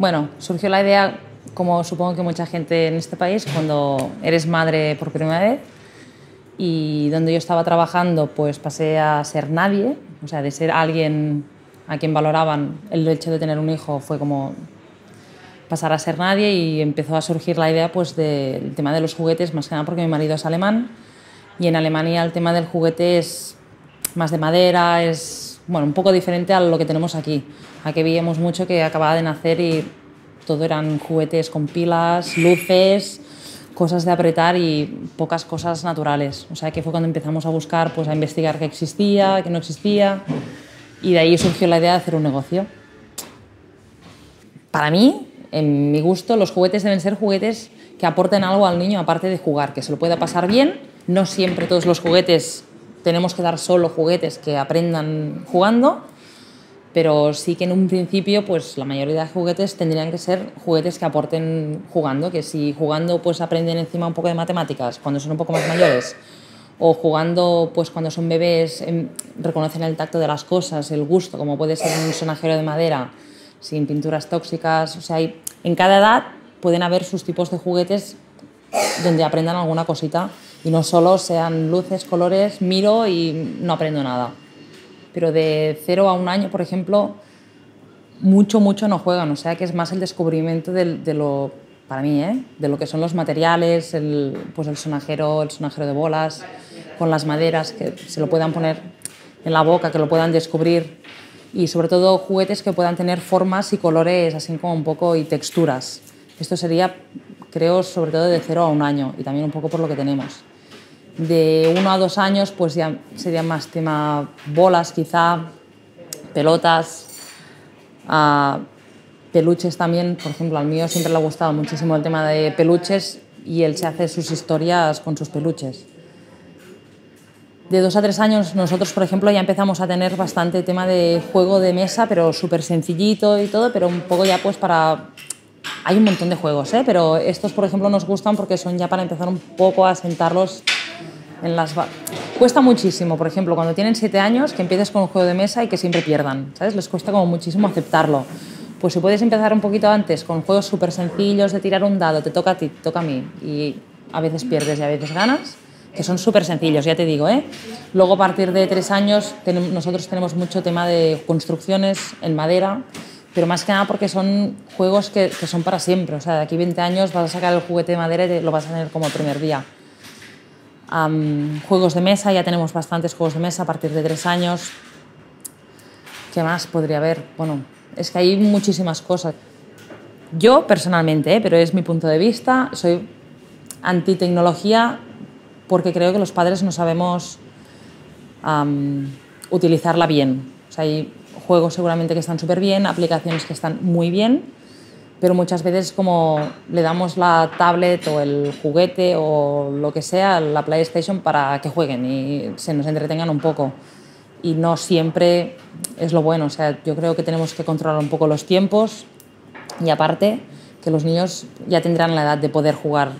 Bueno, surgió la idea, como supongo que mucha gente en este país, cuando eres madre por primera vez. Y donde yo estaba trabajando, pues pasé a ser nadie, o sea, de ser alguien a quien valoraban. El hecho de tener un hijo fue como pasar a ser nadie y empezó a surgir la idea pues del tema de los juguetes, más que nada porque mi marido es alemán. Y en Alemania el tema del juguete es más de madera, es bueno, un poco diferente a lo que tenemos aquí. Aquí veíamos mucho que acababa de nacer y todo eran juguetes con pilas, luces, cosas de apretar y pocas cosas naturales. O sea que fue cuando empezamos a buscar, pues a investigar qué existía, qué no existía y de ahí surgió la idea de hacer un negocio. Para mí, en mi gusto, los juguetes deben ser juguetes que aporten algo al niño aparte de jugar, que se lo pueda pasar bien. No siempre todos los juguetes tenemos que dar solo juguetes que aprendan jugando, pero sí que en un principio pues la mayoría de juguetes tendrían que ser juguetes que aporten jugando, que si jugando pues aprenden encima un poco de matemáticas cuando son un poco más mayores o jugando pues cuando son bebés em, reconocen el tacto de las cosas, el gusto, como puede ser un sonajero de madera sin pinturas tóxicas, o sea, hay, en cada edad pueden haber sus tipos de juguetes donde aprendan alguna cosita y no solo sean luces, colores, miro y no aprendo nada pero de cero a un año, por ejemplo, mucho, mucho no juegan. O sea que es más el descubrimiento de, lo, para mí, ¿eh? de lo que son los materiales, el, pues el sonajero, el sonajero de bolas, con las maderas, que se lo puedan poner en la boca, que lo puedan descubrir. Y sobre todo juguetes que puedan tener formas y colores así como un poco y texturas. Esto sería, creo, sobre todo de cero a un año y también un poco por lo que tenemos de uno a dos años, pues ya sería más tema bolas quizá, pelotas, peluches también. Por ejemplo, al mío siempre le ha gustado muchísimo el tema de peluches y él se hace sus historias con sus peluches. De dos a tres años nosotros, por ejemplo, ya empezamos a tener bastante tema de juego de mesa, pero súper sencillito y todo, pero un poco ya pues para... Hay un montón de juegos, ¿eh? pero estos, por ejemplo, nos gustan porque son ya para empezar un poco a sentarlos en las cuesta muchísimo, por ejemplo, cuando tienen siete años, que empieces con un juego de mesa y que siempre pierdan, ¿sabes? Les cuesta como muchísimo aceptarlo. Pues si puedes empezar un poquito antes con juegos súper sencillos de tirar un dado, te toca a ti, te toca a mí, y a veces pierdes y a veces ganas, que son súper sencillos, ya te digo, ¿eh? Luego a partir de tres años nosotros tenemos mucho tema de construcciones en madera, pero más que nada porque son juegos que, que son para siempre, o sea, de aquí 20 años vas a sacar el juguete de madera y lo vas a tener como el primer día juegos de mesa, ya tenemos bastantes juegos de mesa a partir de tres años. ¿Qué más podría haber? Bueno, es que hay muchísimas cosas. Yo personalmente, ¿eh? pero es mi punto de vista, soy anti-tecnología porque creo que los padres no sabemos utilizarla bien. hay juegos seguramente que están súper bien, aplicaciones que están muy bien, pero muchas veces como le damos la tablet o el juguete o lo que sea, la PlayStation para que jueguen y se nos entretengan un poco. Y no siempre es lo bueno, o sea, yo creo que tenemos que controlar un poco los tiempos y aparte que los niños ya tendrán la edad de poder jugar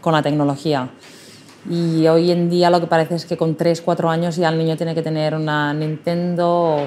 con la tecnología. Y hoy en día lo que parece es que con 3, 4 años ya el niño tiene que tener una Nintendo,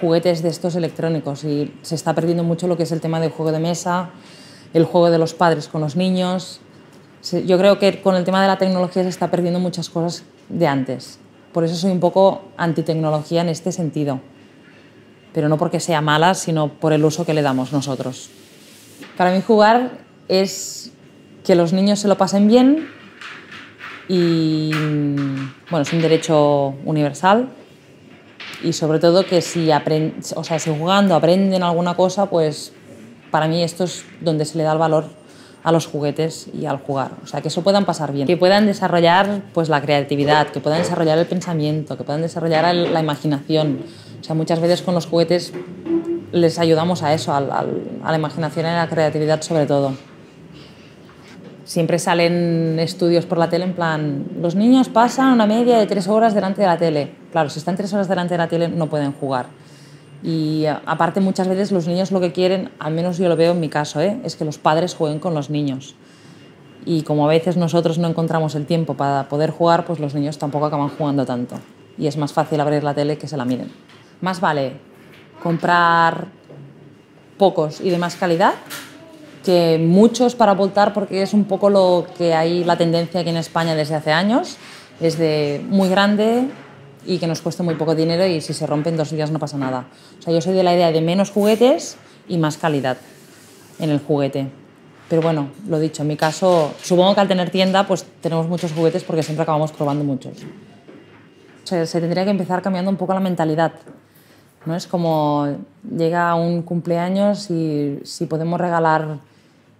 juguetes de estos electrónicos y se está perdiendo mucho lo que es el tema del juego de mesa, el juego de los padres con los niños. Yo creo que con el tema de la tecnología se está perdiendo muchas cosas de antes. Por eso soy un poco antitecnología en este sentido. Pero no porque sea mala, sino por el uso que le damos nosotros. Para mí jugar es que los niños se lo pasen bien y bueno, es un derecho universal y sobre todo que si, o sea, si jugando aprenden alguna cosa, pues para mí esto es donde se le da el valor a los juguetes y al jugar. O sea, que eso puedan pasar bien, que puedan desarrollar pues, la creatividad, que puedan desarrollar el pensamiento, que puedan desarrollar la imaginación. O sea, muchas veces con los juguetes les ayudamos a eso, a la imaginación y a la creatividad sobre todo siempre salen estudios por la tele en plan, los niños pasan una media de tres horas delante de la tele. Claro, si están tres horas delante de la tele no pueden jugar. Y aparte muchas veces los niños lo que quieren, al menos yo lo veo en mi caso, ¿eh? es que los padres jueguen con los niños. Y como a veces nosotros no encontramos el tiempo para poder jugar, pues los niños tampoco acaban jugando tanto. Y es más fácil abrir la tele que se la miren. Más vale comprar pocos y de más calidad que muchos para voltar porque es un poco lo que hay la tendencia aquí en España desde hace años, es de muy grande y que nos cueste muy poco dinero y si se rompen dos días no pasa nada. O sea, yo soy de la idea de menos juguetes y más calidad en el juguete. Pero bueno, lo dicho, en mi caso, supongo que al tener tienda, pues tenemos muchos juguetes porque siempre acabamos probando muchos. O sea, se tendría que empezar cambiando un poco la mentalidad. ¿no? Es como llega un cumpleaños y si podemos regalar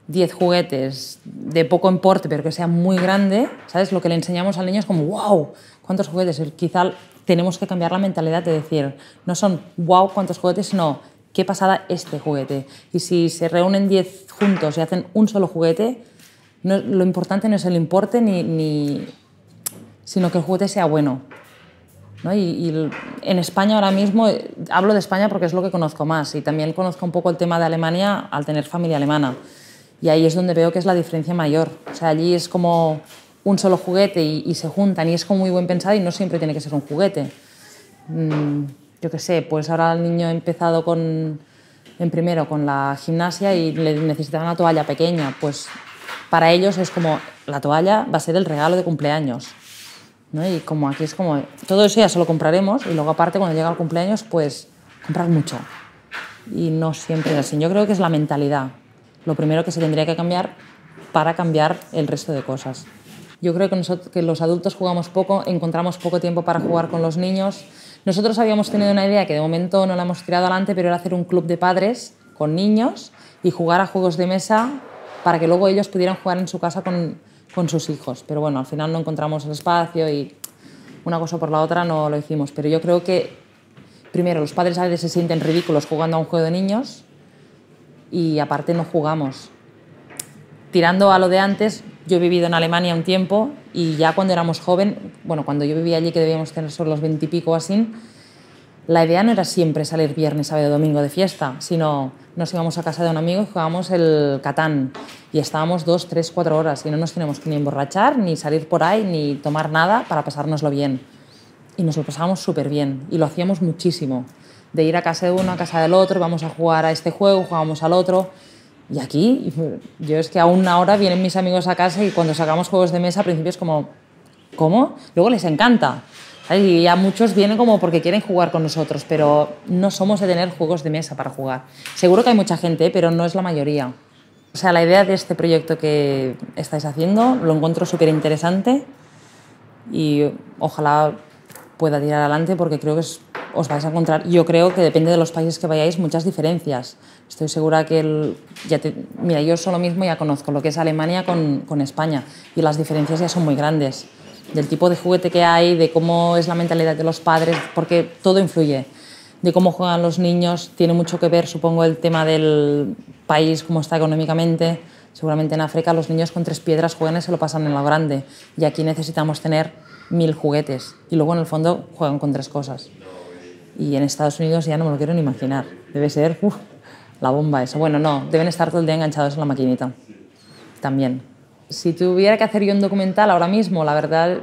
10 juguetes de poco importe, pero que sea muy grande, ¿sabes? Lo que le enseñamos al niño es como, wow, ¿cuántos juguetes? Quizá tenemos que cambiar la mentalidad de decir, no son, wow, ¿cuántos juguetes? sino qué pasada este juguete. Y si se reúnen 10 juntos y hacen un solo juguete, no, lo importante no es el importe, ni, ni, sino que el juguete sea bueno. ¿no? Y, y, en España ahora mismo, hablo de España porque es lo que conozco más y también conozco un poco el tema de Alemania al tener familia alemana. Y ahí es donde veo que es la diferencia mayor. O sea, allí es como un solo juguete y, se juntan y es como muy buen pensado y no siempre tiene que ser un juguete. Mm, yo qué sé, pues ahora el niño ha empezado con, en primero con la gimnasia y le necesita una toalla pequeña. Pues para ellos es como la toalla va a ser el regalo de cumpleaños. ¿no? Y como aquí es como todo eso ya se lo compraremos y luego aparte cuando llega el cumpleaños pues comprar mucho. Y no siempre es así. Yo creo que es la mentalidad lo primero que se tendría que cambiar para cambiar el resto de cosas. Yo creo que, nosotros, que los adultos jugamos poco, encontramos poco tiempo para jugar con los niños. Nosotros habíamos tenido una idea que de momento no la hemos tirado adelante, pero era hacer un club de padres con niños y jugar a juegos de mesa para que luego ellos pudieran jugar en su casa con, con sus hijos. Pero bueno, al final no encontramos el espacio y una cosa por la otra no lo hicimos. Pero yo creo que, primero, los padres a veces se sienten ridículos jugando a un juego de niños y aparte no jugamos. Tirando a lo de antes, yo he vivido en Alemania un tiempo y ya cuando éramos joven, bueno, cuando yo vivía allí que debíamos tener solo los veintipico así, la idea no era siempre salir viernes, sábado, domingo de fiesta, sino nos íbamos a casa de un amigo y jugábamos el Catán y estábamos dos, tres, cuatro horas y no nos teníamos que ni emborrachar, ni salir por ahí, ni tomar nada para pasárnoslo bien. Y nos lo pasábamos súper bien y lo hacíamos muchísimo de ir a casa de uno, a casa del otro, vamos a jugar a este juego, jugamos al otro. Y aquí, yo es que a una hora vienen mis amigos a casa y cuando sacamos juegos de mesa, al principio es como, ¿cómo? Luego les encanta. Y ya muchos vienen como porque quieren jugar con nosotros, pero no somos de tener juegos de mesa para jugar. Seguro que hay mucha gente, pero no es la mayoría. O sea, la idea de este proyecto que estáis haciendo lo encuentro súper interesante y ojalá pueda tirar adelante porque creo que os vais a encontrar, yo creo que depende de los países que vayáis, muchas diferencias. Estoy segura que, el, ya te, mira, yo solo mismo ya conozco lo que es Alemania con, con España y las diferencias ya son muy grandes. Del tipo de juguete que hay, de cómo es la mentalidad de los padres, porque todo influye. De cómo juegan los niños, tiene mucho que ver, supongo, el tema del país, cómo está económicamente. Seguramente en África los niños con tres piedras juegan y se lo pasan en lo grande. Y aquí necesitamos tener mil juguetes. Y luego en el fondo juegan con tres cosas. Y en Estados Unidos ya no me lo quiero ni imaginar. Debe ser uf, la bomba eso. Bueno, no, deben estar todo el día enganchados en la maquinita. También. Si tuviera que hacer yo un documental ahora mismo, la verdad,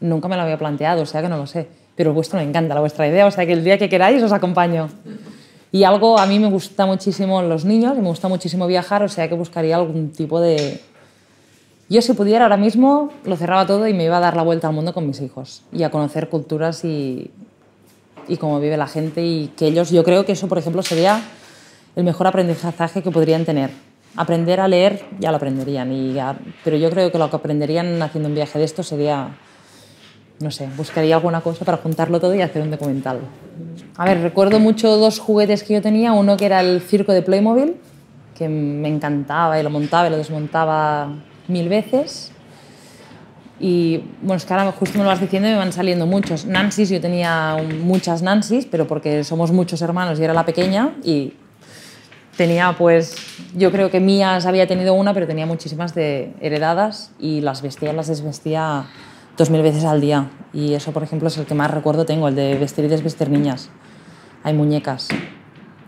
nunca me lo había planteado, o sea que no lo sé. Pero el vuestro me encanta, la vuestra idea, o sea que el día que queráis os acompaño. Y algo, a mí me gusta muchísimo los niños y me gusta muchísimo viajar, o sea que buscaría algún tipo de... Yo si pudiera ahora mismo lo cerraba todo y me iba a dar la vuelta al mundo con mis hijos y a conocer culturas y, y cómo vive la gente y que ellos, yo creo que eso, por ejemplo, sería el mejor aprendizaje que podrían tener. Aprender a leer ya lo aprenderían, y pero yo creo que lo que aprenderían haciendo un viaje de esto sería, no sé, buscaría alguna cosa para juntarlo todo y hacer un documental. A ver, recuerdo mucho dos juguetes que yo tenía, uno que era el circo de Playmobil, que me encantaba y lo montaba y lo desmontaba mil veces, y bueno, es que ahora justo me lo vas diciendo y me van saliendo muchos. Nancy's, yo tenía muchas Nancy's, pero porque somos muchos hermanos y era la pequeña y tenía pues, yo creo que mías había tenido una, pero tenía muchísimas de heredadas y las vestía, las desvestía dos mil veces al día. Y eso, por ejemplo, es el que más recuerdo tengo, el de vestir y desvestir niñas. Hay muñecas.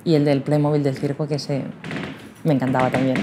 Y el del Playmobil del circo, que se, me encantaba también.